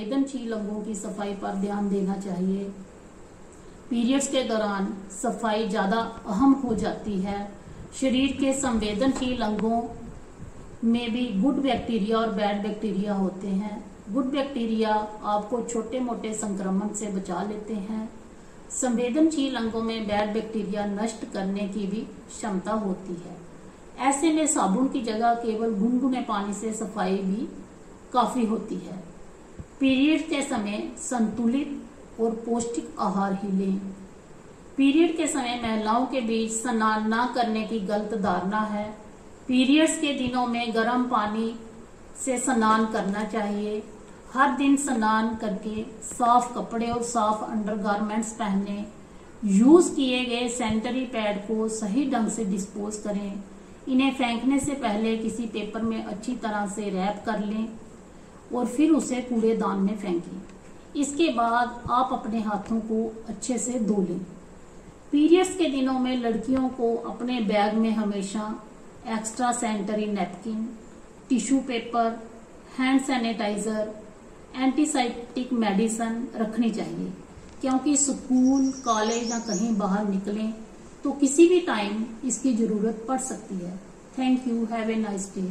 संवेदनशील अंगों की सफ़ाई पर ध्यान देना चाहिए। पीरियड्स के दौरान सफ़ाई ज़्यादा अहम हो जाती है। शरीर के संवेदनशील अंगों में भी गुड बैक्टीरिया और बैड बैक्टीरिया होते हैं। गुड बैक्टीरिया आपको छोटे मोटे संक्रमण से बचा लेते हैं। संवेदनशील अंगों में बैड बैक्टीरिया नष्ट करने की भी क्षमता होती है। ऐसे में साबुन की जगह केवल गुनगुने पानी से सफ़ाई भी काफ़ी होती है। पीरियड के समय संतुलित और पौष्टिक आहार ही लें। पीरियड के समय महिलाओं के बीच स्नान न करने की गलत धारणा है। पीरियड्स के दिनों में गर्म पानी से स्नान करना चाहिए। हर दिन स्नान करके साफ़ कपड़े और साफ़ अंडरगारमेंट्स पहने। यूज़ किए गए सैनिटरी पैड को सही ढंग से डिस्पोज करें। इन्हें फेंकने से पहले किसी पेपर में अच्छी तरह से रैप कर लें। और फिर उसे कूड़ेदान में फेंकें। इसके बाद आप अपने हाथों को अच्छे से धो लें। पीरियड्स के दिनों में लड़कियों को अपने बैग में हमेशा extra sanitary napkin, tissue paper, hand sanitiser, antiseptic medicine रखनी चाहिए। क्योंकि स्कूल, कॉलेज या कहीं बाहर निकलें तो किसी भी टाइम इसकी ज़रूरत पड़ सकती है। Thank you, have a nice day.